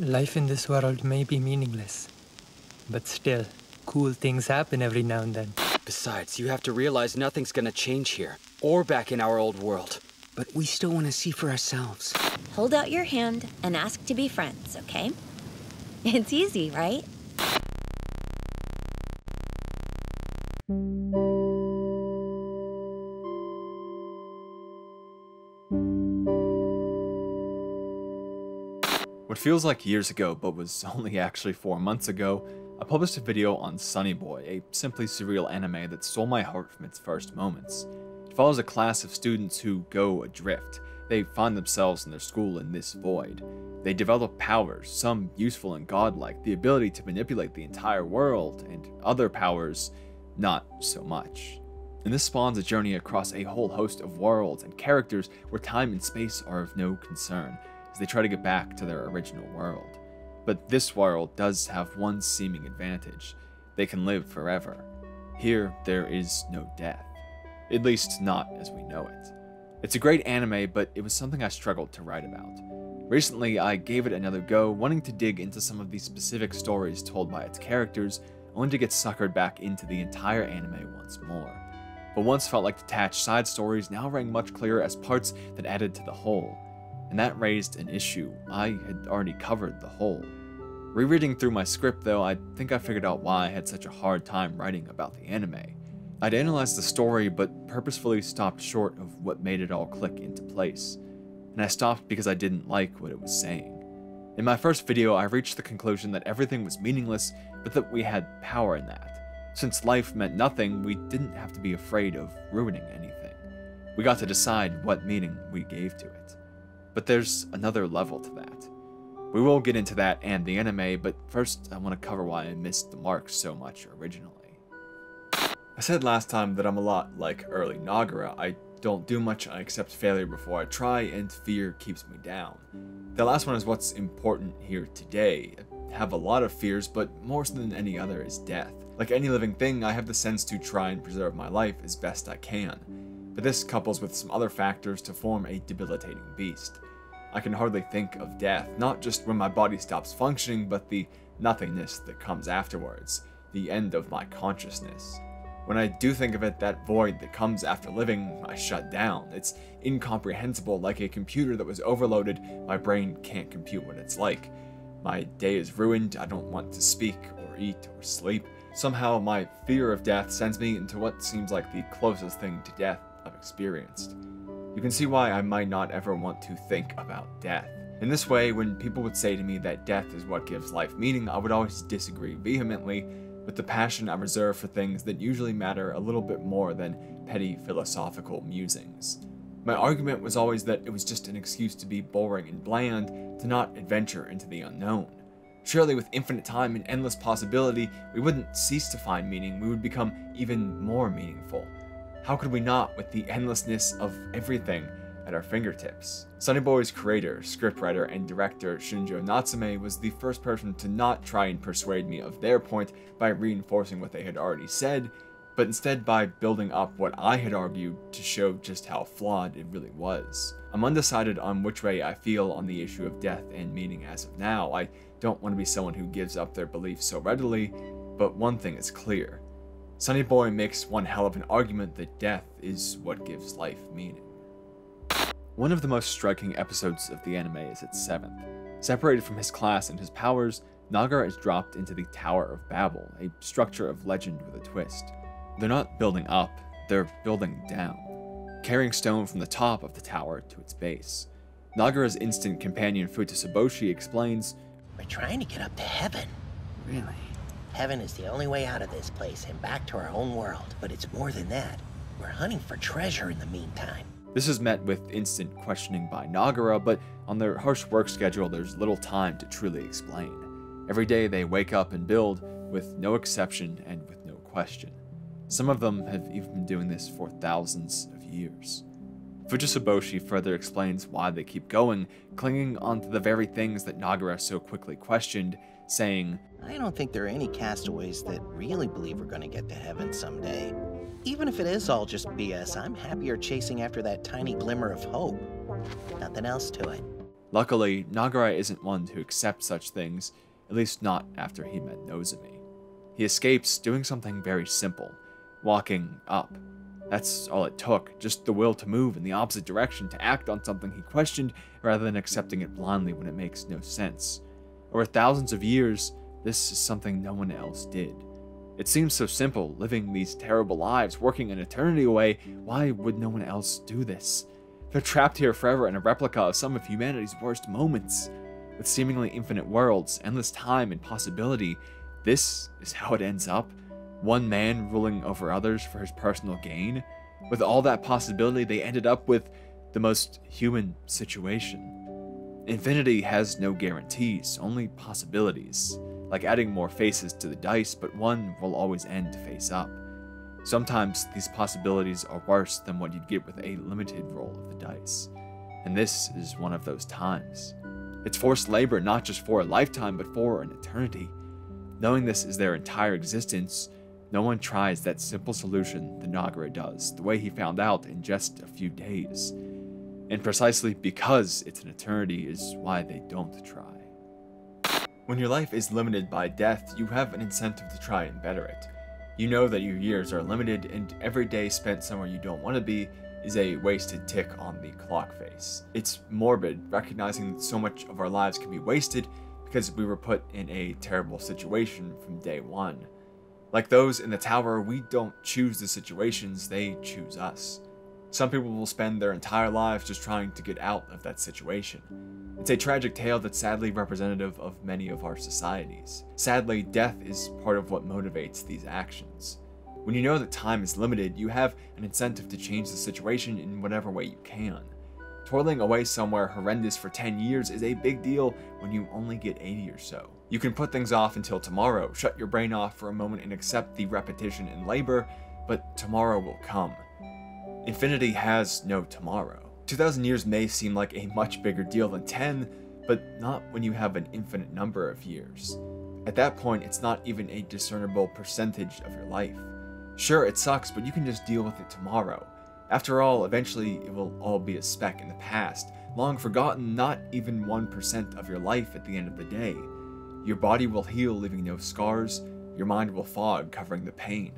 Life in this world may be meaningless, but still, cool things happen every now and then. Besides, you have to realize nothing's gonna change here, or back in our old world. But we still want to see for ourselves. Hold out your hand and ask to be friends, okay? It's easy, right? Feels like years ago, but was only actually four months ago, I published a video on Sonny Boy, a simply surreal anime that stole my heart from its first moments. It follows a class of students who go adrift. They find themselves in their school in this void. They develop powers, some useful and godlike, the ability to manipulate the entire world, and other powers, not so much. And this spawns a journey across a whole host of worlds and characters where time and space are of no concern, as they try to get back to their original world. But this world does have one seeming advantage they can live forever. Here, there is no death. At least, not as we know it. It's a great anime, but it was something I struggled to write about. Recently, I gave it another go, wanting to dig into some of the specific stories told by its characters, only to get suckered back into the entire anime once more. But once felt like detached side stories now rang much clearer as parts that added to the whole, and that raised an issue. I had already covered the whole. Rereading through my script though, I think I figured out why I had such a hard time writing about the anime. I'd analyzed the story, but purposefully stopped short of what made it all click into place. And I stopped because I didn't like what it was saying. In my first video, I reached the conclusion that everything was meaningless, but that we had power in that. Since life meant nothing, we didn't have to be afraid of ruining anything. We got to decide what meaning we gave to it. But there's another level to that. We will get into that and the anime, but first I want to cover why I missed the mark so much originally. I said last time that I'm a lot like early Nagara. I don't do much, I accept failure before I try, and fear keeps me down. The last one is what's important here today. I have a lot of fears, but more so than any other is death. Like any living thing, I have the sense to try and preserve my life as best I can. But this couples with some other factors to form a debilitating beast. I can hardly think of death, not just when my body stops functioning, but the nothingness that comes afterwards, the end of my consciousness. When I do think of it, that void that comes after living, I shut down. It's incomprehensible, like a computer that was overloaded, my brain can't compute what it's like. My day is ruined, I don't want to speak, or eat, or sleep. Somehow, my fear of death sends me into what seems like the closest thing to death I've experienced. You can see why I might not ever want to think about death. In this way, when people would say to me that death is what gives life meaning, I would always disagree vehemently with the passion I reserve for things that usually matter a little bit more than petty philosophical musings. My argument was always that it was just an excuse to be boring and bland, to not adventure into the unknown. Surely, with infinite time and endless possibility, we wouldn't cease to find meaning, we would become even more meaningful. How could we not with the endlessness of everything at our fingertips? Sonny Boy's creator, scriptwriter, and director Shingo Natsume was the first person to not try and persuade me of their point by reinforcing what they had already said, but instead by building up what I had argued to show just how flawed it really was. I'm undecided on which way I feel on the issue of death and meaning as of now. I don't want to be someone who gives up their beliefs so readily, but one thing is clear. Sonny Boy makes one hell of an argument that death is what gives life meaning. One of the most striking episodes of the anime is its seventh. Separated from his class and his powers, Nagara is dropped into the Tower of Babel, a structure of legend with a twist. They're not building up, they're building down, carrying stone from the top of the tower to its base. Nagara's instant companion Futatsuboshi explains, We're trying to get up to heaven. Really? Heaven is the only way out of this place and back to our own world. But it's more than that. We're hunting for treasure in the meantime. This is met with instant questioning by Nagara, but on their harsh work schedule, there's little time to truly explain. Every day they wake up and build, with no exception and with no question. Some of them have even been doing this for thousands of years. Futatsuboshi further explains why they keep going, clinging onto the very things that Nagara so quickly questioned, saying, I don't think there are any castaways that really believe we're going to get to heaven someday. Even if it is all just BS, I'm happier chasing after that tiny glimmer of hope. Nothing else to it. Luckily, Nagara isn't one to accept such things, at least not after he met Nozomi. He escapes doing something very simple, walking up. That's all it took, just the will to move in the opposite direction, to act on something he questioned rather than accepting it blindly when it makes no sense. Over thousands of years, this is something no one else did. It seems so simple, living these terrible lives, working an eternity away. Why would no one else do this? They're trapped here forever in a replica of some of humanity's worst moments. With seemingly infinite worlds, endless time, and possibility, this is how it ends up. One man ruling over others for his personal gain. With all that possibility, they ended up with the most human situation. Infinity has no guarantees, only possibilities, like adding more faces to the dice, but one will always end face up. Sometimes these possibilities are worse than what you'd get with a limited roll of the dice, and this is one of those times. It's forced labor not just for a lifetime, but for an eternity. Knowing this is their entire existence, no one tries that simple solution the Nagara does, the way he found out in just a few days. And precisely because it's an eternity is why they don't try. When your life is limited by death, you have an incentive to try and better it. You know that your years are limited, and every day spent somewhere you don't want to be is a wasted tick on the clock face. It's morbid, recognizing that so much of our lives can be wasted because we were put in a terrible situation from day one. Like those in the tower, we don't choose the situations, they choose us. Some people will spend their entire lives just trying to get out of that situation. It's a tragic tale that's sadly representative of many of our societies. Sadly, death is part of what motivates these actions. When you know that time is limited, you have an incentive to change the situation in whatever way you can. Toiling away somewhere horrendous for 10 years is a big deal when you only get 80 or so. You can put things off until tomorrow, shut your brain off for a moment and accept the repetition and labor, but tomorrow will come. Infinity has no tomorrow. 2,000 years may seem like a much bigger deal than 10, but not when you have an infinite number of years. At that point, it's not even a discernible percentage of your life. Sure, it sucks, but you can just deal with it tomorrow. After all, eventually it will all be a speck in the past, long forgotten, not even 1% of your life at the end of the day. Your body will heal, leaving no scars, your mind will fog, covering the pain.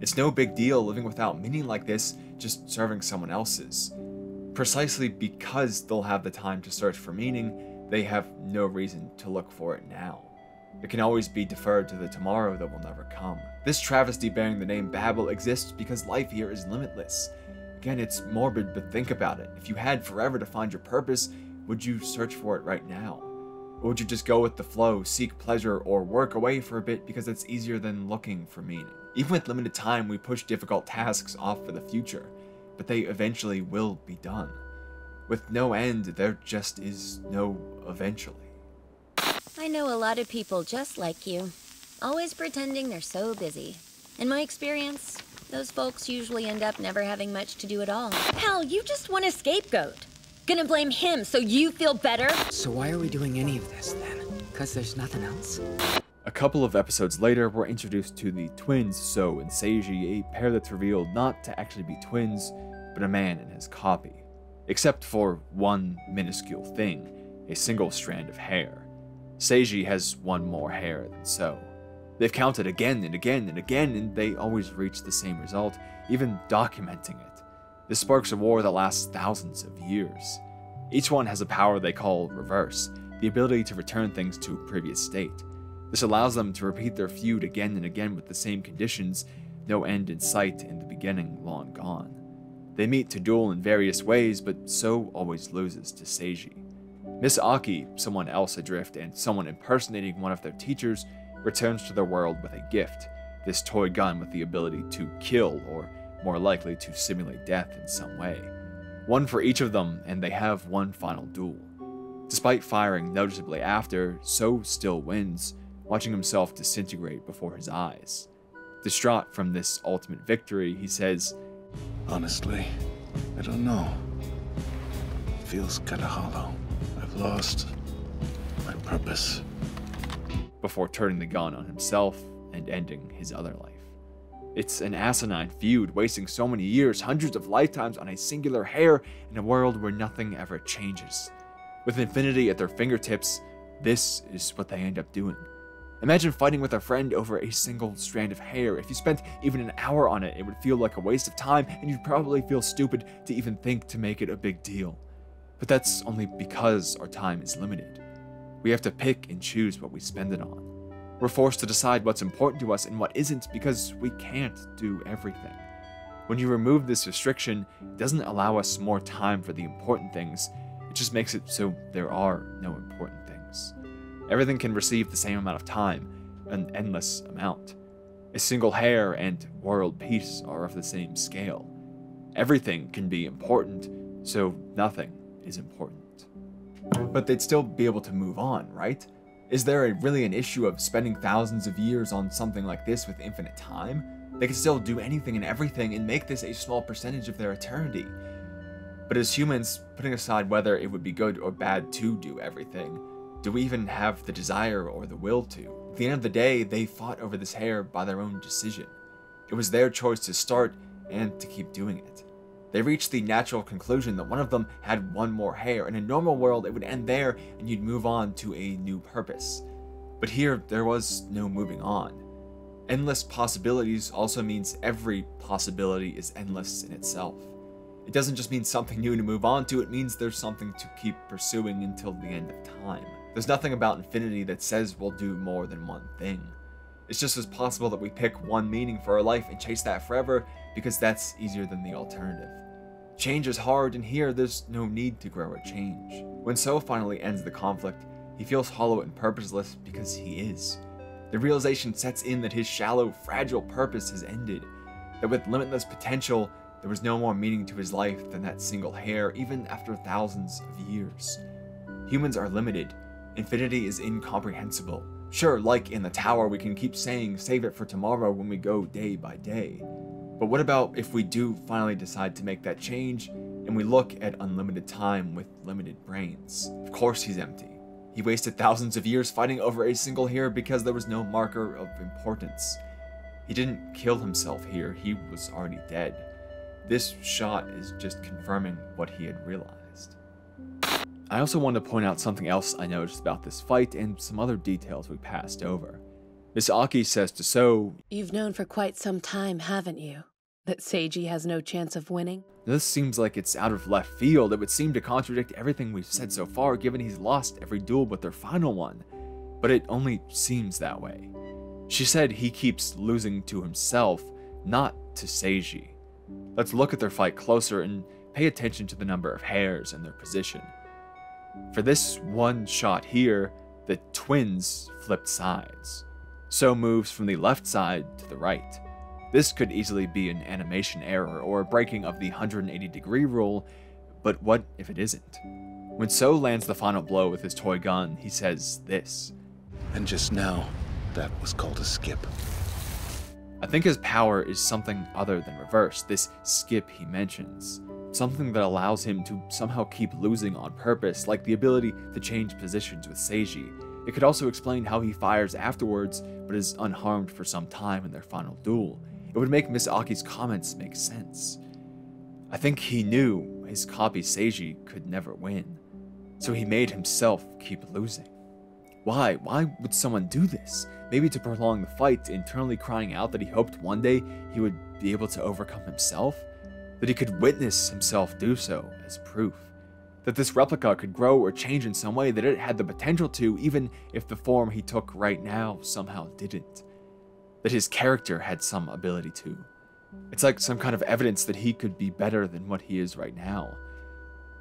It's no big deal living without meaning like this, just serving someone else's. Precisely because they'll have the time to search for meaning, they have no reason to look for it now. It can always be deferred to the tomorrow that will never come. This travesty bearing the name Babel exists because life here is limitless. Again, it's morbid, but think about it. If you had forever to find your purpose, would you search for it right now? Or would you just go with the flow, seek pleasure, or work away for a bit because it's easier than looking for meaning? Even with limited time, we push difficult tasks off for the future, but they eventually will be done. With no end, there just is no eventually. I know a lot of people just like you, always pretending they're so busy. In my experience, those folks usually end up never having much to do at all. Hell, you just want a scapegoat. Gonna blame him so you feel better? So why are we doing any of this then? Because there's nothing else? A couple of episodes later, we're introduced to the twins So and Seiji, a pair that's revealed not to actually be twins, but a man and his copy. Except for one minuscule thing, a single strand of hair. Seiji has one more hair than So. They've counted again and again and again, and they always reach the same result, even documenting it. This sparks a war that lasts thousands of years. Each one has a power they call reverse, the ability to return things to a previous state. This allows them to repeat their feud again and again with the same conditions, no end in sight in the beginning long gone. They meet to duel in various ways, but So always loses to Seiji. Miss Aki, someone else adrift and someone impersonating one of their teachers, returns to their world with a gift this toy gun with the ability to kill, or more likely to simulate death in some way. One for each of them, and they have one final duel. Despite firing noticeably after, So still wins, watching himself disintegrate before his eyes. Distraught from this ultimate victory, he says, Honestly, I don't know. It feels kinda hollow. I've lost my purpose before turning the gun on himself and ending his other life. It's an asinine feud, wasting so many years, hundreds of lifetimes on a singular hair in a world where nothing ever changes. With infinity at their fingertips, this is what they end up doing. Imagine fighting with a friend over a single strand of hair. If you spent even an hour on it, it would feel like a waste of time, and you'd probably feel stupid to even think to make it a big deal. But that's only because our time is limited. We have to pick and choose what we spend it on. We're forced to decide what's important to us and what isn't because we can't do everything. When you remove this restriction, it doesn't allow us more time for the important things, it just makes it so there are no important things. Everything can receive the same amount of time, an endless amount. A single hair and world peace are of the same scale. Everything can be important, so nothing is important. But they'd still be able to move on, right? Is there a, really an issue of spending thousands of years on something like this with infinite time? They could still do anything and everything and make this a small percentage of their eternity. But as humans, putting aside whether it would be good or bad to do everything, do we even have the desire or the will to? At the end of the day, they fought over this hair by their own decision. It was their choice to start and to keep doing it. They reached the natural conclusion that one of them had one more hair. In a normal world, it would end there and you'd move on to a new purpose. But here, there was no moving on. Endless possibilities also means every possibility is endless in itself. It doesn't just mean something new to move on to, it means there's something to keep pursuing until the end of time. There's nothing about infinity that says we'll do more than one thing. It's just as possible that we pick one meaning for our life and chase that forever because that's easier than the alternative. Change is hard, and here there's no need to grow or change. When So finally ends the conflict, he feels hollow and purposeless because he is. The realization sets in that his shallow, fragile purpose has ended, that with limitless potential, there was no more meaning to his life than that single hair, even after thousands of years. Humans are limited. Infinity is incomprehensible. Sure, like in the tower, we can keep saying save it for tomorrow when we go day by day. But what about if we do finally decide to make that change and we look at unlimited time with limited brains? Of course he's empty. He wasted thousands of years fighting over a single hair because there was no marker of importance. He didn't kill himself here, he was already dead. This shot is just confirming what he had realized. I also want to point out something else I noticed about this fight and some other details we passed over. Miss Aki says to So, You've known for quite some time, haven't you, that Seiji has no chance of winning? This seems like it's out of left field. It would seem to contradict everything we've said so far, given he's lost every duel but their final one. But it only seems that way. She said he keeps losing to himself, not to Seiji. Let's look at their fight closer and pay attention to the number of hairs and their position. For this one shot here, the twins flipped sides. So moves from the left side to the right. This could easily be an animation error or a breaking of the 180 degree rule, but what if it isn't? When So lands the final blow with his toy gun, he says this. And just now, that was called a skip. I think his power is something other than reverse, this skip he mentions. Something that allows him to somehow keep losing on purpose, like the ability to change positions with Seiji. It could also explain how he fires afterwards, but is unharmed for some time in their final duel. It would make Miss Aki's comments make sense. I think he knew his copy Seiji could never win, so he made himself keep losing. Why? Why would someone do this? Maybe to prolong the fight, internally crying out that he hoped one day he would be able to overcome himself? That he could witness himself do so as proof? That this replica could grow or change in some way, that it had the potential to, even if the form he took right now somehow didn't? That his character had some ability to? It's like some kind of evidence that he could be better than what he is right now.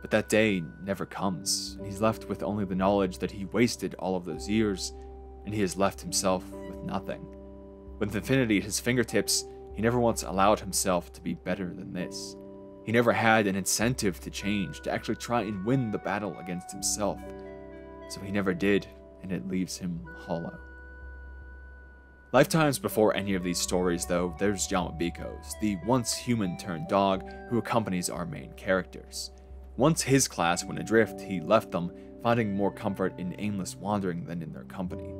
But that day never comes, and he's left with only the knowledge that he wasted all of those years, and he has left himself with nothing. With infinity at his fingertips, he never once allowed himself to be better than this. He never had an incentive to change, to actually try and win the battle against himself. So he never did, and it leaves him hollow. Lifetimes before any of these stories, though, there's Yamabiko's, the once human turned dog who accompanies our main characters. Once his class went adrift, he left them, finding more comfort in aimless wandering than in their company.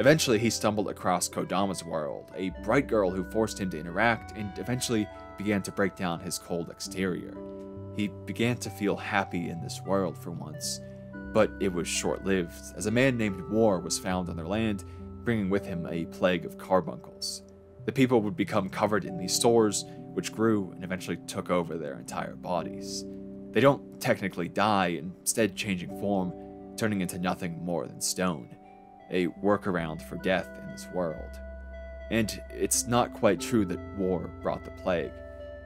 Eventually, he stumbled across Kodama's world, a bright girl who forced him to interact and eventually began to break down his cold exterior. He began to feel happy in this world for once, But it was short lived, as a man named War was found on their land, bringing with him a plague of carbuncles. The people would become covered in these sores, which grew and eventually took over their entire bodies. They don't technically die, instead, changing form, turning into nothing more than stone, a workaround for death in this world. And it's not quite true that war brought the plague.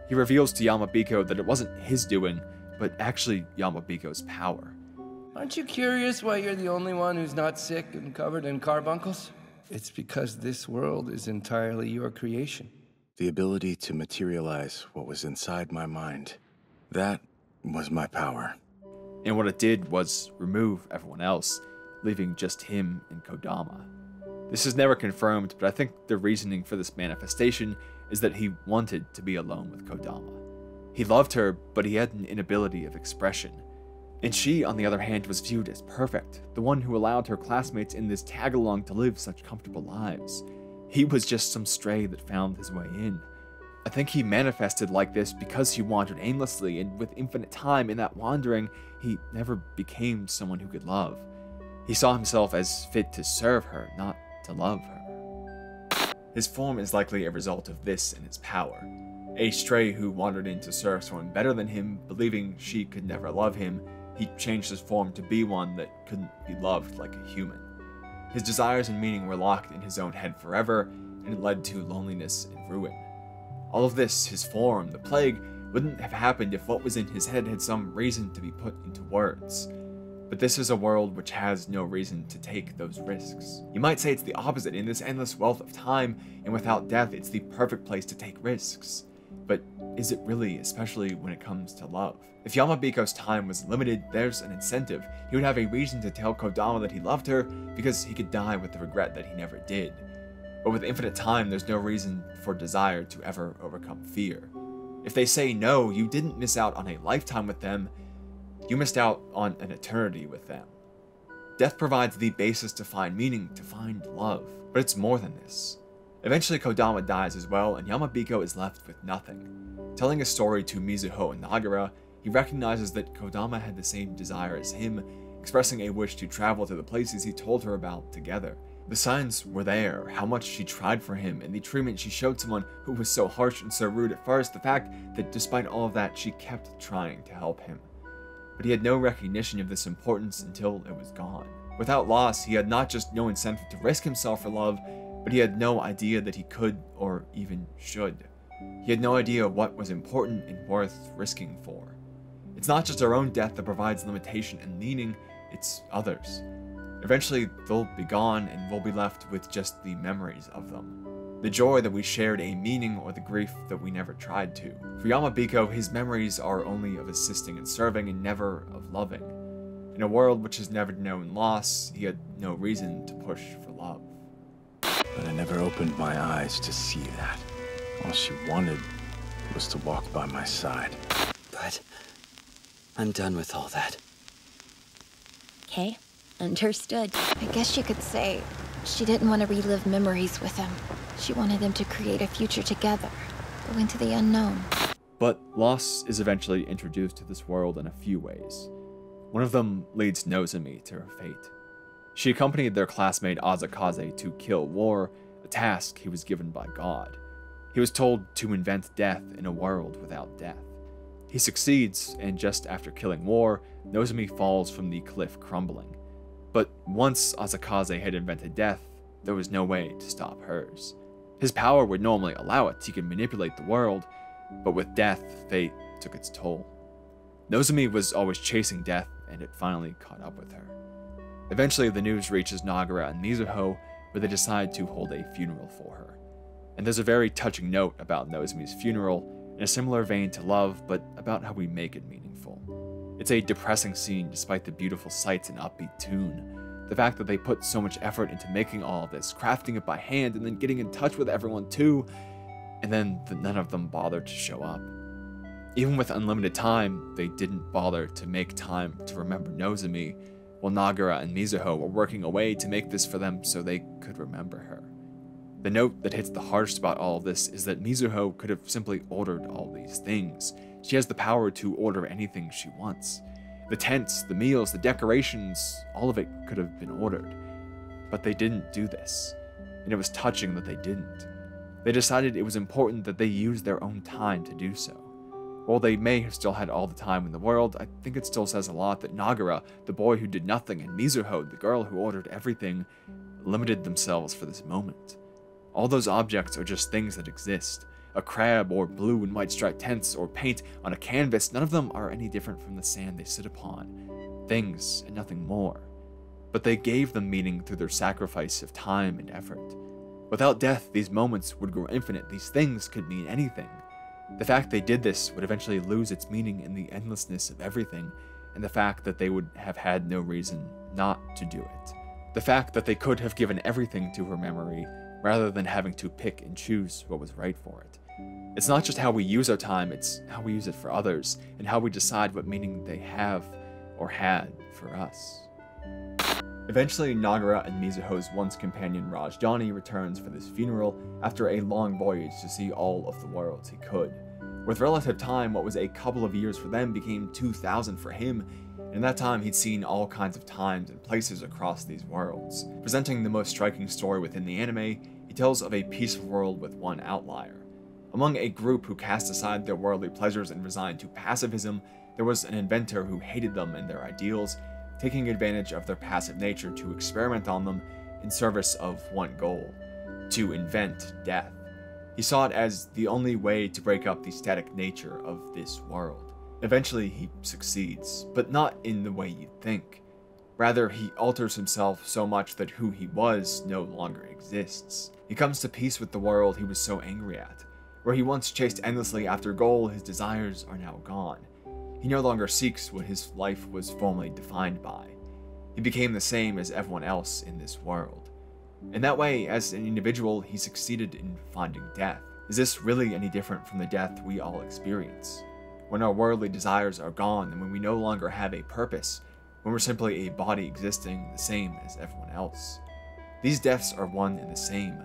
He reveals to Yamabiko that it wasn't his doing, but actually Yamabiko's power. Aren't you curious why you're the only one who's not sick and covered in carbuncles? It's because this world is entirely your creation. The ability to materialize what was inside my mind. That was my power. And what it did was remove everyone else, leaving just him and Kodama. This is never confirmed, but I think the reasoning for this manifestation is that he wanted to be alone with Kodama. He loved her, but he had an inability of expression. And she, on the other hand, was viewed as perfect, the one who allowed her classmates in this tag along to live such comfortable lives. He was just some stray that found his way in. I think he manifested like this because he wandered aimlessly, and with infinite time in that wandering, he never became someone who could love. He saw himself as fit to serve her, not to love her. His form is likely a result of this and his power. A stray who wandered in to serve someone better than him, believing she could never love him, he changed his form to be one that couldn't be loved like a human. His desires and meaning were locked in his own head forever, and it led to loneliness and ruin. All of this, his form, the plague, wouldn't have happened if what was in his head had some reason to be put into words. But this is a world which has no reason to take those risks. You might say it's the opposite in this endless wealth of time, and without death, it's the perfect place to take risks. But is it really, especially when it comes to love? If Yamabiko's time was limited, there's an incentive. He would have a reason to tell Kodama that he loved her, because he could die with the regret that he never did. But with infinite time, there's no reason for desire to ever overcome fear. If they say no, you didn't miss out on a lifetime with them, you missed out on an eternity with them. Death provides the basis to find meaning, to find love, but it's more than this. Eventually, Kodama dies as well, and Yamabiko is left with nothing. Telling a story to Mizuho and Nagara, he recognizes that Kodama had the same desire as him, expressing a wish to travel to the places he told her about together. The signs were there, how much she tried for him, and the treatment she showed someone who was so harsh and so rude at first, the fact that despite all of that, she kept trying to help him. But he had no recognition of this importance until it was gone. Without loss, he had not just no incentive to risk himself for love, but he had no idea that he could or even should. He had no idea what was important and worth risking for. It's not just our own death that provides limitation and meaning, it's others. Eventually, they'll be gone and we'll be left with just the memories of them. The joy that we shared a meaning or the grief that we never tried to. For Yamabiko, his memories are only of assisting and serving and never of loving. In a world which has never known loss, he had no reason to push for love. But I never opened my eyes to see that. All she wanted was to walk by my side. But I'm done with all that. Okay, understood. I guess you could say she didn't want to relive memories with him. She wanted them to create a future together, go into the unknown. But loss is eventually introduced to this world in a few ways. One of them leads Nozomi to her fate. She accompanied their classmate Asakaze to kill War, a task he was given by God. He was told to invent death in a world without death. He succeeds, and just after killing War, Nozomi falls from the cliff crumbling. But once Asakaze had invented death, there was no way to stop hers. His power would normally allow it, he could manipulate the world, but with death, fate took its toll. Nozomi was always chasing death, and it finally caught up with her. Eventually, the news reaches Nagara and Mizuho, where they decide to hold a funeral for her. And there's a very touching note about Nozomi's funeral, in a similar vein to love, but about how we make it meaningful. It's a depressing scene despite the beautiful sights and upbeat tune. The fact that they put so much effort into making all of this, crafting it by hand, and then getting in touch with everyone too, and then the, none of them bothered to show up. Even with unlimited time, they didn't bother to make time to remember Nozomi, while Nagara and Mizuho were working away to make this for them so they could remember her. The note that hits the hardest about all of this is that Mizuho could have simply ordered all these things. She has the power to order anything she wants. The tents, the meals, the decorations, all of it could have been ordered. But they didn't do this, and it was touching that they didn't. They decided it was important that they use their own time to do so. While they may have still had all the time in the world, I think it still says a lot that Nagara, the boy who did nothing, and Mizuho, the girl who ordered everything, limited themselves for this moment. All those objects are just things that exist. A crab, or blue and white striped tents, or paint on a canvas, none of them are any different from the sand they sit upon. Things and nothing more. But they gave them meaning through their sacrifice of time and effort. Without death, these moments would grow infinite, these things could mean anything. The fact they did this would eventually lose its meaning in the endlessness of everything, and the fact that they would have had no reason not to do it. The fact that they could have given everything to her memory, rather than having to pick and choose what was right for it. It's not just how we use our time, it's how we use it for others, and how we decide what meaning they have or had for us. Eventually, Nagara and Mizuho's once companion Rajdhani returns for this funeral after a long voyage to see all of the worlds he could. With relative time, what was a couple of years for them became 2,000 for him. In that time, he'd seen all kinds of times and places across these worlds. Presenting the most striking story within the anime, he tells of a peaceful world with one outlier. Among a group who cast aside their worldly pleasures and resigned to pacifism, there was an inventor who hated them and their ideals taking advantage of their passive nature to experiment on them in service of one goal to invent death. He saw it as the only way to break up the static nature of this world. Eventually, he succeeds, but not in the way you'd think. Rather, he alters himself so much that who he was no longer exists. He comes to peace with the world he was so angry at. Where he once chased endlessly after goal, his desires are now gone. He no longer seeks what his life was formerly defined by. He became the same as everyone else in this world. In that way, as an individual, he succeeded in finding death. Is this really any different from the death we all experience? When our worldly desires are gone and when we no longer have a purpose, when we're simply a body existing the same as everyone else. These deaths are one and the same.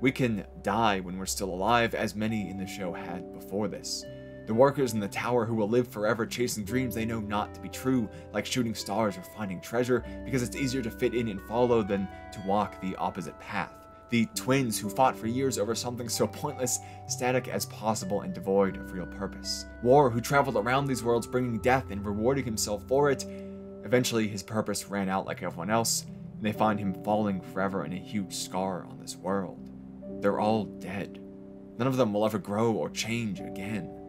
We can die when we're still alive, as many in the show had before this. The workers in the tower who will live forever chasing dreams they know not to be true, like shooting stars or finding treasure, because it's easier to fit in and follow than to walk the opposite path. The twins who fought for years over something so pointless, static as possible, and devoid of real purpose. War who traveled around these worlds bringing death and rewarding himself for it. Eventually, his purpose ran out like everyone else, and they find him falling forever in a huge scar on this world. They're all dead. None of them will ever grow or change again.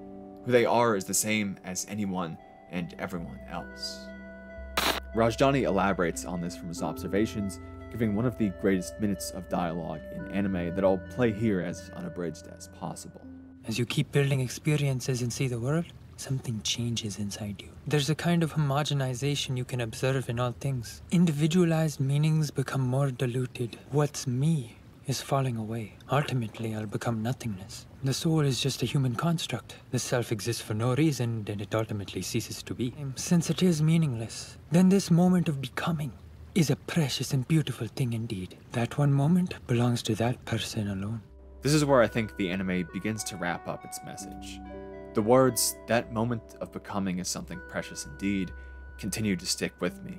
Who they are is the same as anyone and everyone else. Rajdhani elaborates on this from his observations, giving one of the greatest minutes of dialogue in anime that I'll play here as unabridged as possible. As you keep building experiences and see the world, something changes inside you. There's a kind of homogenization you can observe in all things. Individualized meanings become more diluted. What's me is falling away. Ultimately, I'll become nothingness. The soul is just a human construct. The self exists for no reason, then it ultimately ceases to be. Since it is meaningless, then this moment of becoming is a precious and beautiful thing indeed. That one moment belongs to that person alone. This is where I think the anime begins to wrap up its message. The words, that moment of becoming is something precious indeed, continue to stick with me.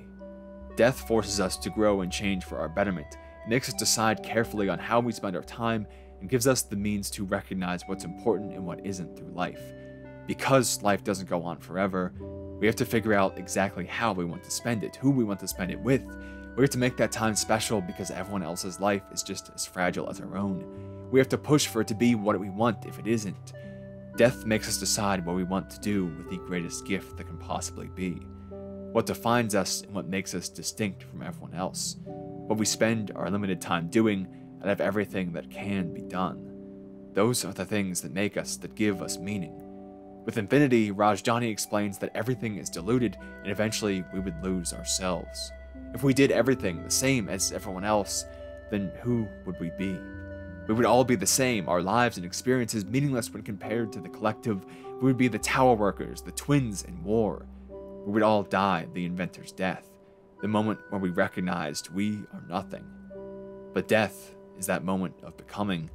Death forces us to grow and change for our betterment, makes us decide carefully on how we spend our time and gives us the means to recognize what's important and what isn't through life. Because life doesn't go on forever, we have to figure out exactly how we want to spend it, who we want to spend it with. We have to make that time special because everyone else's life is just as fragile as our own. We have to push for it to be what we want if it isn't. Death makes us decide what we want to do with the greatest gift that can possibly be. What defines us and what makes us distinct from everyone else what we spend our limited time doing out of everything that can be done. Those are the things that make us, that give us meaning. With infinity, Rajdhani explains that everything is diluted and eventually we would lose ourselves. If we did everything the same as everyone else, then who would we be? We would all be the same, our lives and experiences meaningless when compared to the collective. We would be the tower workers, the twins in war. We would all die the inventor's death the moment when we recognized we are nothing. But death is that moment of becoming,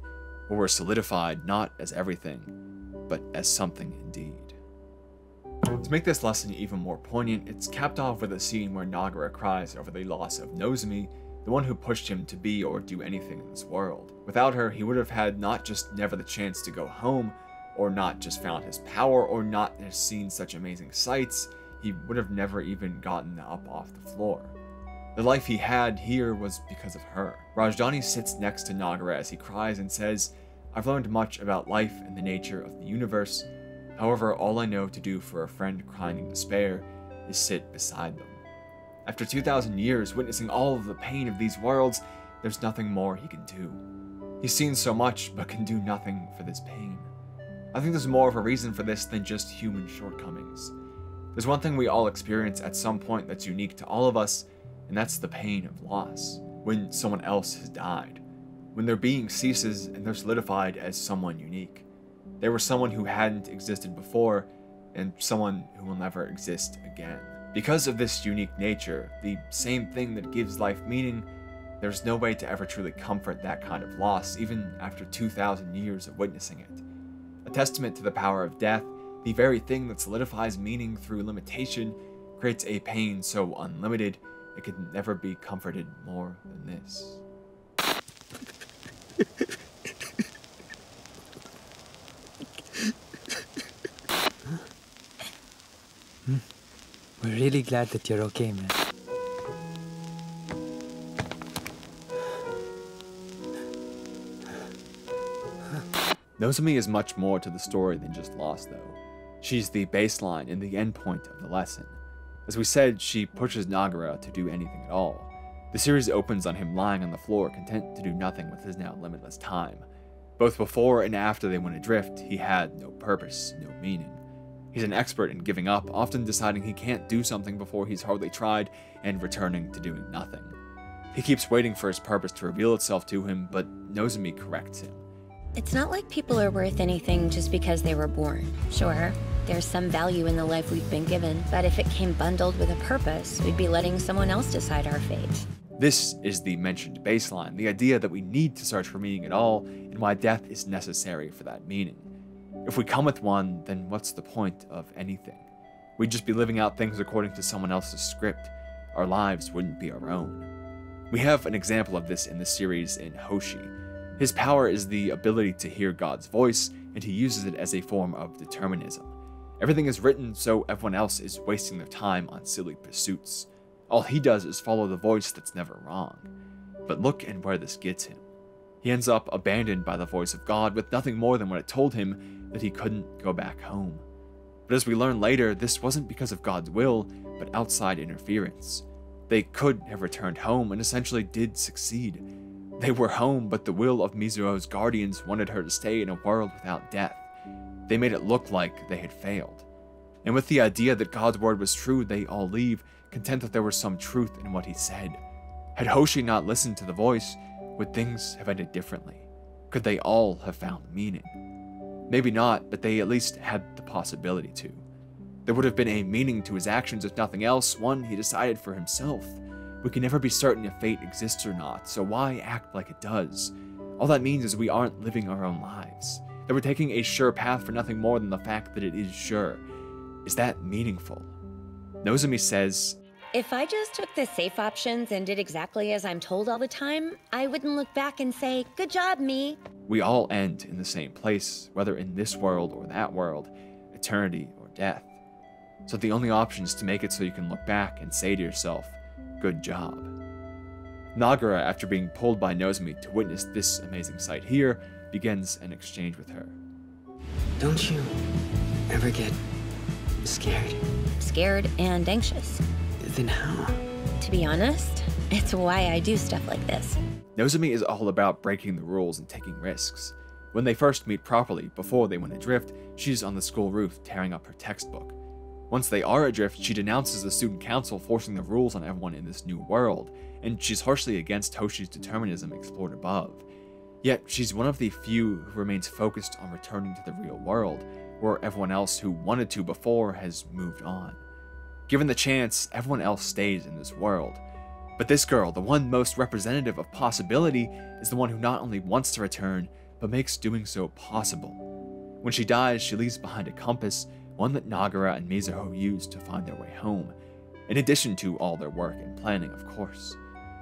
where we're solidified not as everything, but as something indeed. to make this lesson even more poignant, it's capped off with a scene where Nagara cries over the loss of Nozomi, the one who pushed him to be or do anything in this world. Without her, he would have had not just never the chance to go home, or not just found his power, or not have seen such amazing sights, he would have never even gotten up off the floor. The life he had here was because of her. Rajdhani sits next to Nagara as he cries and says, I've learned much about life and the nature of the universe. However, all I know to do for a friend crying in despair is sit beside them. After 2,000 years witnessing all of the pain of these worlds, there's nothing more he can do. He's seen so much, but can do nothing for this pain. I think there's more of a reason for this than just human shortcomings. There's one thing we all experience at some point that's unique to all of us, and that's the pain of loss. When someone else has died. When their being ceases and they're solidified as someone unique. They were someone who hadn't existed before, and someone who will never exist again. Because of this unique nature, the same thing that gives life meaning, there's no way to ever truly comfort that kind of loss, even after 2,000 years of witnessing it. A testament to the power of death, the very thing that solidifies meaning through limitation creates a pain so unlimited it could never be comforted more than this. Hmm. We're really glad that you're okay, man. Nozomi is much more to the story than just loss, though. She's the baseline and the endpoint of the lesson. As we said, she pushes Nagara to do anything at all. The series opens on him lying on the floor, content to do nothing with his now limitless time. Both before and after they went adrift, he had no purpose, no meaning. He's an expert in giving up, often deciding he can't do something before he's hardly tried, and returning to doing nothing. He keeps waiting for his purpose to reveal itself to him, but Nozomi corrects him. It's not like people are worth anything just because they were born. Sure, there's some value in the life we've been given, but if it came bundled with a purpose, we'd be letting someone else decide our fate. This is the mentioned baseline, the idea that we need to search for meaning at all, and why death is necessary for that meaning. If we come with one, then what's the point of anything? We'd just be living out things according to someone else's script. Our lives wouldn't be our own. We have an example of this in the series in Hoshi. His power is the ability to hear God's voice, and he uses it as a form of determinism. Everything is written so everyone else is wasting their time on silly pursuits. All he does is follow the voice that's never wrong. But look at where this gets him. He ends up abandoned by the voice of God with nothing more than what it told him that he couldn't go back home. But as we learn later, this wasn't because of God's will, but outside interference. They could have returned home and essentially did succeed. They were home, but the will of Mizuho's guardians wanted her to stay in a world without death. They made it look like they had failed. And with the idea that God's word was true, they all leave, content that there was some truth in what he said. Had Hoshi not listened to the voice, would things have ended differently? Could they all have found meaning? Maybe not, but they at least had the possibility to. There would have been a meaning to his actions if nothing else, one he decided for himself. We can never be certain if fate exists or not, so why act like it does? All that means is we aren't living our own lives. That we're taking a sure path for nothing more than the fact that it is sure. Is that meaningful? Nozomi says, If I just took the safe options and did exactly as I'm told all the time, I wouldn't look back and say, Good job, me. We all end in the same place, whether in this world or that world, eternity or death. So the only option is to make it so you can look back and say to yourself, Good job. Nagara, after being pulled by Nozomi to witness this amazing sight here, begins an exchange with her. Don't you ever get scared? Scared and anxious. Then how? To be honest, it's why I do stuff like this. Nozomi is all about breaking the rules and taking risks. When they first meet properly, before they went adrift, she's on the school roof tearing up her textbook. Once they are adrift, she denounces the student council forcing the rules on everyone in this new world, and she's harshly against Hoshi's determinism explored above. Yet, she's one of the few who remains focused on returning to the real world, where everyone else who wanted to before has moved on. Given the chance, everyone else stays in this world. But this girl, the one most representative of possibility, is the one who not only wants to return, but makes doing so possible. When she dies, she leaves behind a compass one that Nagara and Mizuho used to find their way home, in addition to all their work and planning, of course.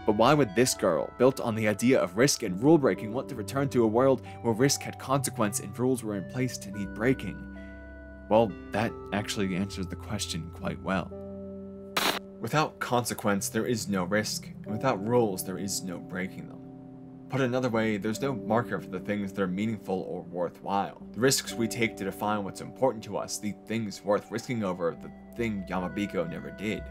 But why would this girl, built on the idea of risk and rule breaking, want to return to a world where risk had consequence and rules were in place to need breaking? Well, that actually answers the question quite well. Without consequence, there is no risk, and without rules, there is no breaking them. Put another way, there's no marker for the things that are meaningful or worthwhile. The risks we take to define what's important to us, the things worth risking over, the thing Yamabiko never did.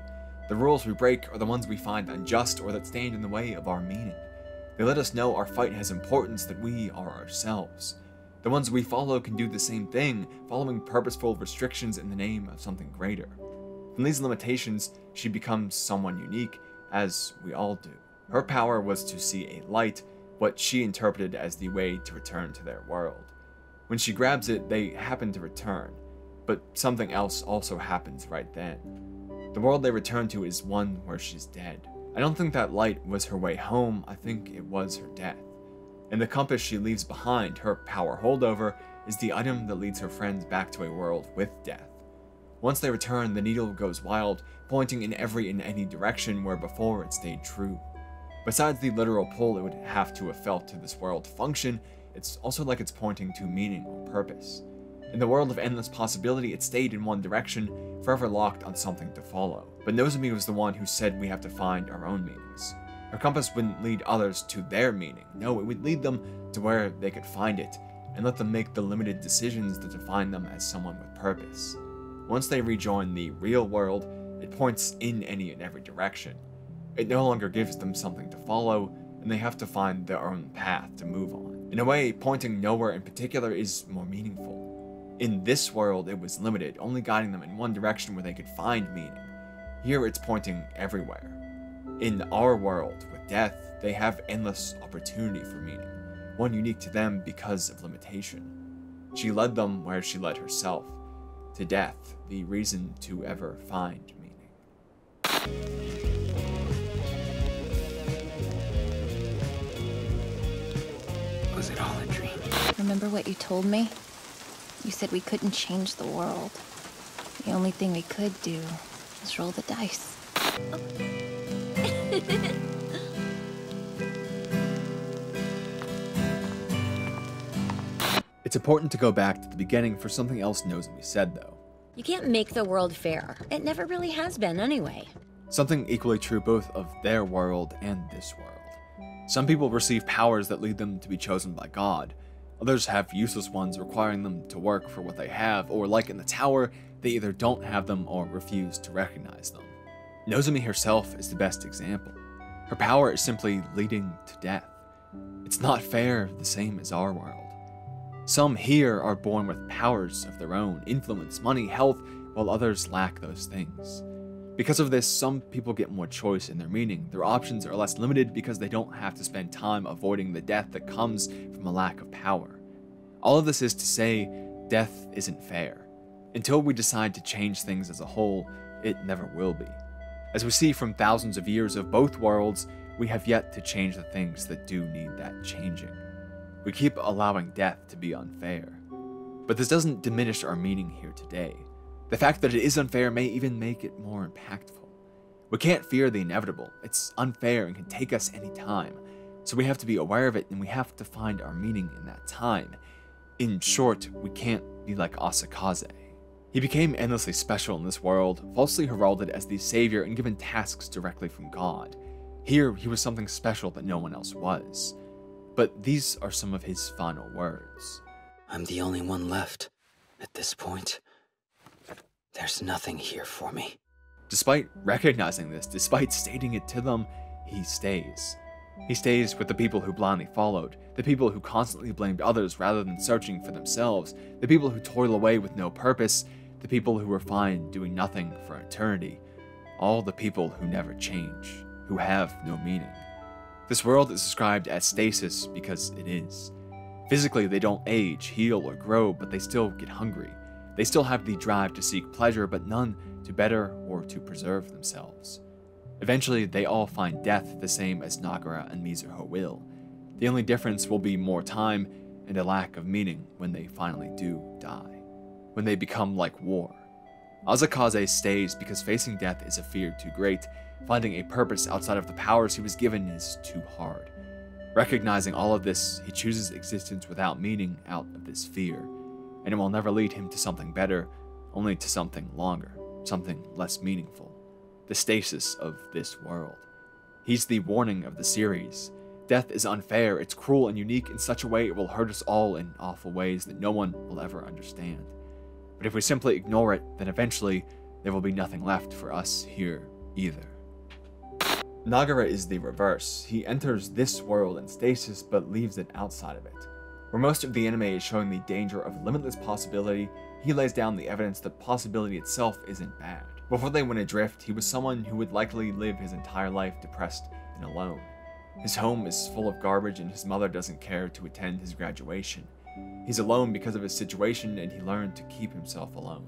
The rules we break are the ones we find unjust or that stand in the way of our meaning. They let us know our fight has importance, that we are ourselves. The ones we follow can do the same thing, following purposeful restrictions in the name of something greater. From these limitations, she becomes someone unique, as we all do. Her power was to see a light, what she interpreted as the way to return to their world. When she grabs it, they happen to return, but something else also happens right then. The world they return to is one where she's dead. I don't think that light was her way home, I think it was her death. And the compass she leaves behind, her power holdover, is the item that leads her friends back to a world with death. Once they return, the needle goes wild, pointing in every and any direction where before it stayed true. Besides the literal pull it would have to have felt to this world function, it's also like it's pointing to meaning or purpose. In the world of endless possibility, it stayed in one direction, forever locked on something to follow. But Nozomi was the one who said we have to find our own meanings. Her compass wouldn't lead others to their meaning. No, it would lead them to where they could find it, and let them make the limited decisions that define them as someone with purpose. Once they rejoin the real world, it points in any and every direction. It no longer gives them something to follow, and they have to find their own path to move on. In a way, pointing nowhere in particular is more meaningful. In this world, it was limited, only guiding them in one direction where they could find meaning. Here, it's pointing everywhere. In our world, with death, they have endless opportunity for meaning, one unique to them because of limitation. She led them where she led herself, to death, the reason to ever find meaning. Was it all a dream? Remember what you told me? You said we couldn't change the world. The only thing we could do is roll the dice. It's important to go back to the beginning for something else Nozomi said, though. You can't make the world fair. It never really has been, anyway. Something equally true both of their world and this world. Some people receive powers that lead them to be chosen by God. Others have useless ones requiring them to work for what they have, or like in the tower, they either don't have them or refuse to recognize them. Nozomi herself is the best example. Her power is simply leading to death. It's not fair, the same as our world. Some here are born with powers of their own, influence, money, health, while others lack those things. Because of this, some people get more choice in their meaning. Their options are less limited because they don't have to spend time avoiding the death that comes from a lack of power. All of this is to say, death isn't fair. Until we decide to change things as a whole, it never will be. As we see from thousands of years of both worlds, we have yet to change the things that do need that changing. We keep allowing death to be unfair. But this doesn't diminish our meaning here today. The fact that it is unfair may even make it more impactful. We can't fear the inevitable. It's unfair and can take us any time. So we have to be aware of it and we have to find our meaning in that time. In short, we can't be like Asakaze. He became endlessly special in this world, falsely heralded as the savior and given tasks directly from God. Here, he was something special that no one else was. But these are some of his final words. I'm the only one left at this point. There's nothing here for me. Despite recognizing this, despite stating it to them, he stays. He stays with the people who blindly followed, the people who constantly blamed others rather than searching for themselves, the people who toil away with no purpose, the people who were fine doing nothing for eternity, all the people who never change, who have no meaning. This world is described as stasis because it is. Physically, they don't age, heal, or grow, but they still get hungry. They still have the drive to seek pleasure, but none to better or to preserve themselves. Eventually, they all find death the same as Nagara and Mizuho will. The only difference will be more time and a lack of meaning when they finally do die. When they become like war, Asakaze stays because facing death is a fear too great, finding a purpose outside of the powers he was given is too hard. Recognizing all of this, he chooses existence without meaning out of this fear, and it will never lead him to something better, only to something longer, something less meaningful. The stasis of this world. He's the warning of the series. Death is unfair, it's cruel and unique in such a way it will hurt us all in awful ways that no one will ever understand. But if we simply ignore it, then eventually there will be nothing left for us here either. Nagara is the reverse. He enters this world in stasis but leaves it outside of it. Where most of the anime is showing the danger of limitless possibility, he lays down the evidence that possibility itself isn't bad. Before they went adrift, he was someone who would likely live his entire life depressed and alone. His home is full of garbage and his mother doesn't care to attend his graduation. He's alone because of his situation and he learned to keep himself alone.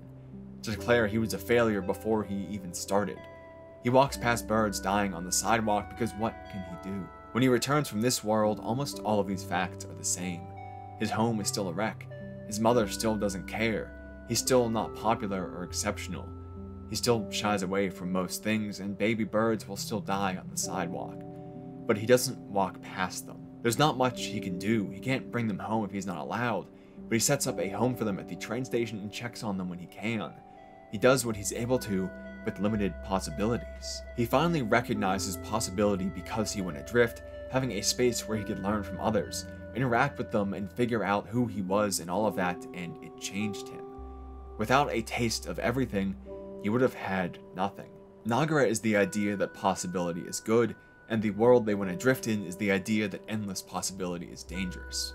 To declare he was a failure before he even started. He walks past birds dying on the sidewalk because what can he do? When he returns from this world, almost all of these facts are the same. His home is still a wreck. His mother still doesn't care. He's still not popular or exceptional. He still shies away from most things, and baby birds will still die on the sidewalk. But he doesn't walk past them. There's not much he can do. He can't bring them home if he's not allowed, but he sets up a home for them at the train station and checks on them when he can. He does what he's able to with limited possibilities. He finally recognizes possibility because he went adrift, having a space where he could learn from others, interact with them, and figure out who he was and all of that, and it changed him. Without a taste of everything, he would have had nothing. Nagara is the idea that possibility is good, and the world they went drift in is the idea that endless possibility is dangerous.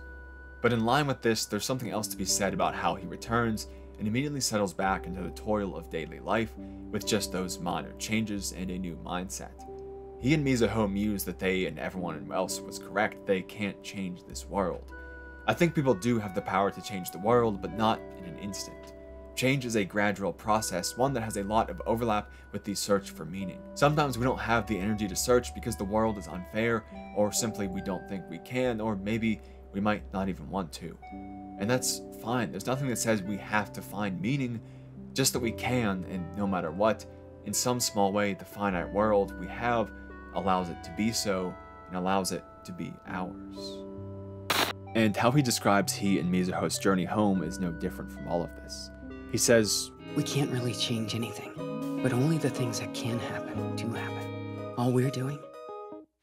But in line with this, there's something else to be said about how he returns and immediately settles back into the toil of daily life with just those minor changes and a new mindset. He and Mizuho muse that they and everyone else was correct, they can't change this world. I think people do have the power to change the world, but not in an instant. Change is a gradual process, one that has a lot of overlap with the search for meaning. Sometimes we don't have the energy to search because the world is unfair, or simply we don't think we can, or maybe we might not even want to. And that's fine. There's nothing that says we have to find meaning, just that we can, and no matter what, in some small way, the finite world we have allows it to be so and allows it to be ours. And how he describes he and Mizuho's journey home is no different from all of this. He says, We can't really change anything, but only the things that can happen do happen. All we're doing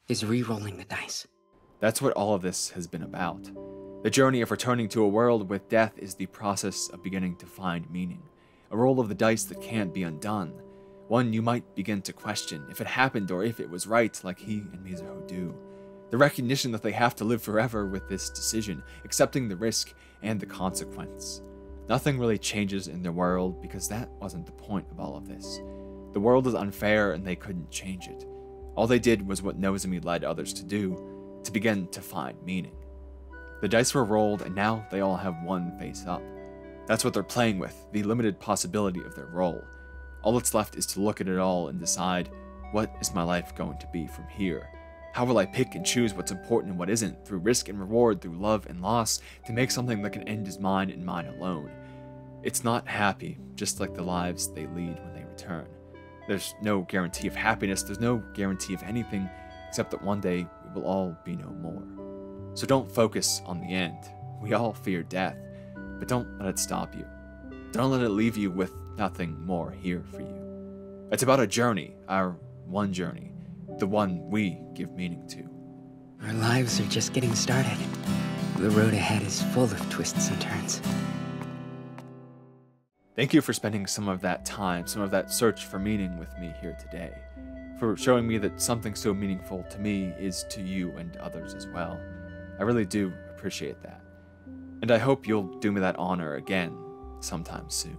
is re rolling the dice. That's what all of this has been about. The journey of returning to a world with death is the process of beginning to find meaning, a roll of the dice that can't be undone, one you might begin to question if it happened or if it was right, like he and Mizuho do. The recognition that they have to live forever with this decision, accepting the risk and the consequence. Nothing really changes in their world because that wasn't the point of all of this. The world is unfair and they couldn't change it. All they did was what Nozomi led others to do, to begin to find meaning. The dice were rolled and now they all have one face up. That's what they're playing with, the limited possibility of their role. All that's left is to look at it all and decide, what is my life going to be from here? How will I pick and choose what's important and what isn't, through risk and reward, through love and loss, to make something that can end as mine and mine alone? It's not happy, just like the lives they lead when they return. There's no guarantee of happiness, there's no guarantee of anything, except that one day we will all be no more. So don't focus on the end. We all fear death, but don't let it stop you. Don't let it leave you with nothing more here for you. It's about a journey, our one journey, the one we give meaning to. Our lives are just getting started. The road ahead is full of twists and turns. Thank you for spending some of that time, some of that search for meaning with me here today, for showing me that something so meaningful to me is to you and others as well. I really do appreciate that. And I hope you'll do me that honor again sometime soon.